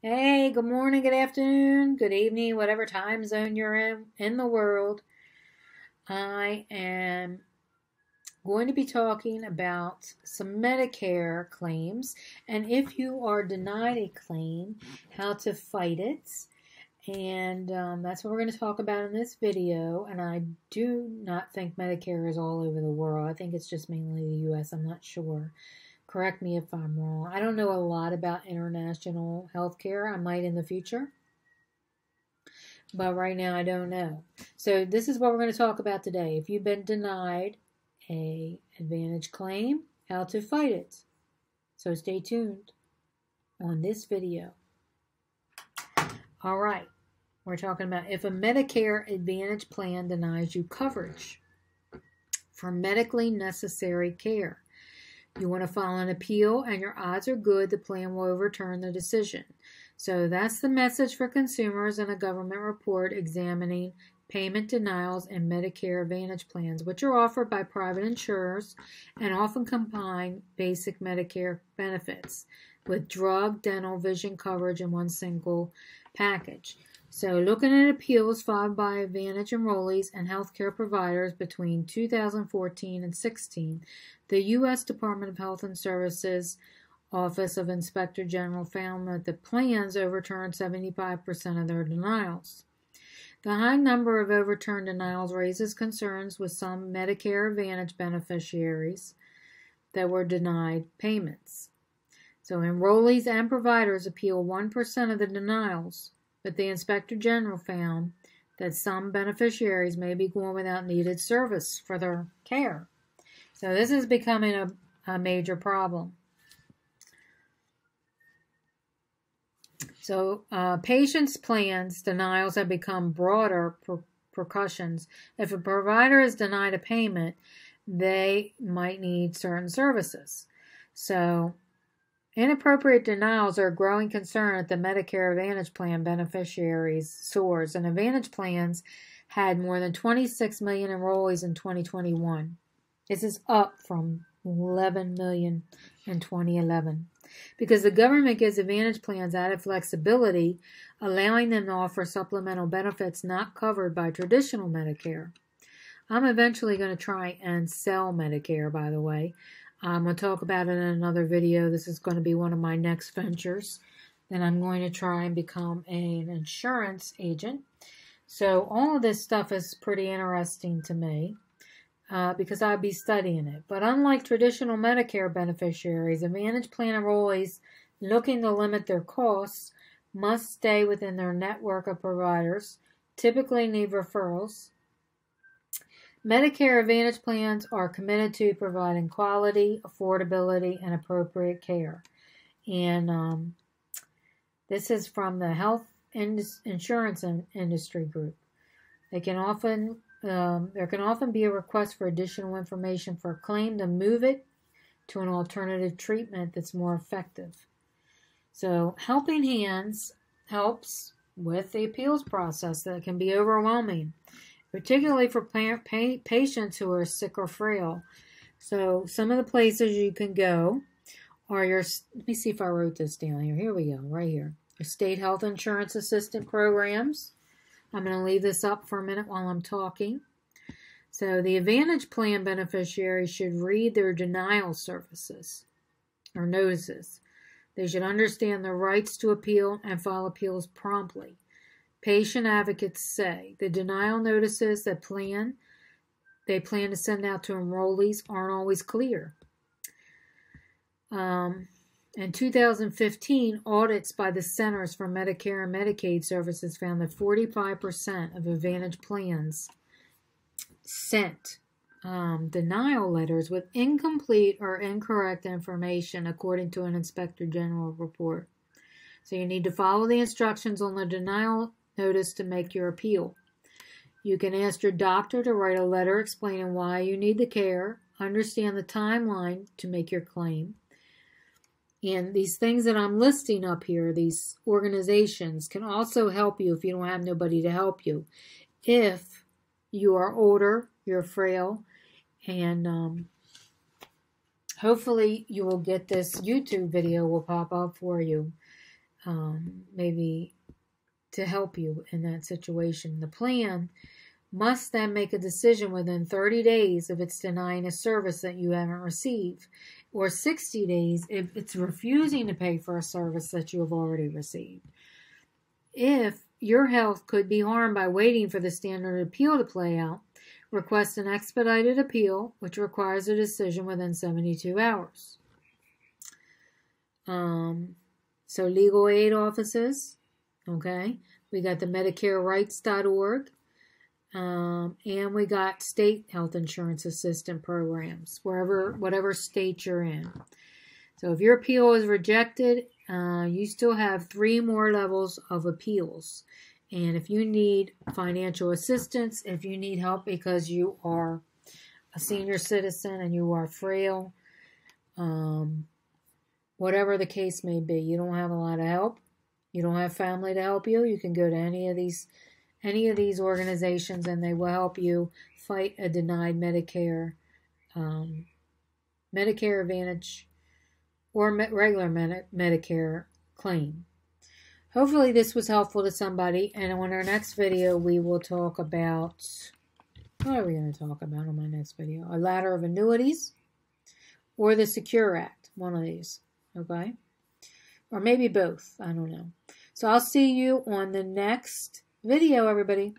Hey, good morning, good afternoon, good evening, whatever time zone you're in in the world. I am going to be talking about some Medicare claims and if you are denied a claim, how to fight it. And um, that's what we're going to talk about in this video. And I do not think Medicare is all over the world. I think it's just mainly the U.S. I'm not sure. Correct me if I'm wrong. I don't know a lot about international healthcare. I might in the future. But right now I don't know. So this is what we're going to talk about today. If you've been denied a advantage claim, how to fight it. So stay tuned on this video. All right. We're talking about if a Medicare Advantage plan denies you coverage for medically necessary care. You want to file an appeal, and your odds are good the plan will overturn the decision. So that's the message for consumers in a government report examining payment denials in Medicare Advantage plans, which are offered by private insurers and often combine basic Medicare benefits with drug, dental, vision coverage in one single package. So, looking at appeals filed by Advantage enrollees and healthcare providers between 2014 and 16, the U.S. Department of Health and Services Office of Inspector General found that the plans overturned 75% of their denials. The high number of overturned denials raises concerns with some Medicare Advantage beneficiaries that were denied payments. So, enrollees and providers appeal 1% of the denials but the Inspector General found that some beneficiaries may be going without needed service for their care. So this is becoming a, a major problem. So uh, patients' plans denials have become broader per- percussions. If a provider is denied a payment, they might need certain services. So Inappropriate denials are a growing concern at the Medicare Advantage Plan beneficiaries source, and Advantage plans had more than 26 million enrollees in 2021. This is up from 11 million in 2011 because the government gives Advantage plans added flexibility, allowing them to offer supplemental benefits not covered by traditional Medicare. I'm eventually going to try and sell Medicare, by the way. I'm going to talk about it in another video. This is going to be one of my next ventures. Then I'm going to try and become an insurance agent. So all of this stuff is pretty interesting to me uh, because I'd be studying it. But unlike traditional Medicare beneficiaries, Advantage plan enrollees looking to limit their costs must stay within their network of providers, typically need referrals, Medicare Advantage plans are committed to providing quality, affordability, and appropriate care. And um, this is from the Health Insurance Industry Group. They can often um, there can often be a request for additional information for a claim to move it to an alternative treatment that's more effective. So, Helping Hands helps with the appeals process that can be overwhelming particularly for patients who are sick or frail. So, some of the places you can go are your, let me see if I wrote this down here. Here we go, right here. Your state health insurance assistant programs. I'm going to leave this up for a minute while I'm talking. So, the Advantage Plan beneficiaries should read their denial services or notices. They should understand their rights to appeal and file appeals promptly. Patient advocates say the denial notices that plan they plan to send out to enrollees aren't always clear. Um, in 2015, audits by the Centers for Medicare and Medicaid Services found that 45% of Advantage plans sent um, denial letters with incomplete or incorrect information, according to an Inspector General report. So you need to follow the instructions on the denial notice to make your appeal. You can ask your doctor to write a letter explaining why you need the care, understand the timeline to make your claim. And these things that I'm listing up here, these organizations, can also help you if you don't have nobody to help you. If you are older, you're frail, and um, hopefully you will get this YouTube video will pop up for you. um, maybe to help you in that situation. The plan must then make a decision within 30 days if it's denying a service that you haven't received, or 60 days if it's refusing to pay for a service that you have already received. If your health could be harmed by waiting for the standard appeal to play out, request an expedited appeal, which requires a decision within 72 hours. Um, so, legal aid offices, okay, we got the MedicareRights.org, um, and we got state health insurance assistant programs, wherever, whatever state you're in. So if your appeal is rejected, uh, you still have three more levels of appeals. And if you need financial assistance, if you need help because you are a senior citizen and you are frail, um, whatever the case may be, you don't have a lot of help, you don't have family to help you, you can go to any of these any of these organizations and they will help you fight a denied Medicare, um, Medicare Advantage, or regular Med- Medicare claim. Hopefully, this was helpful to somebody. And on our next video, we will talk about what are we going to talk about on my next video? A ladder of annuities or the Secure Act. One of these. Okay? Or maybe both. I don't know. So I'll see you on the next video, everybody.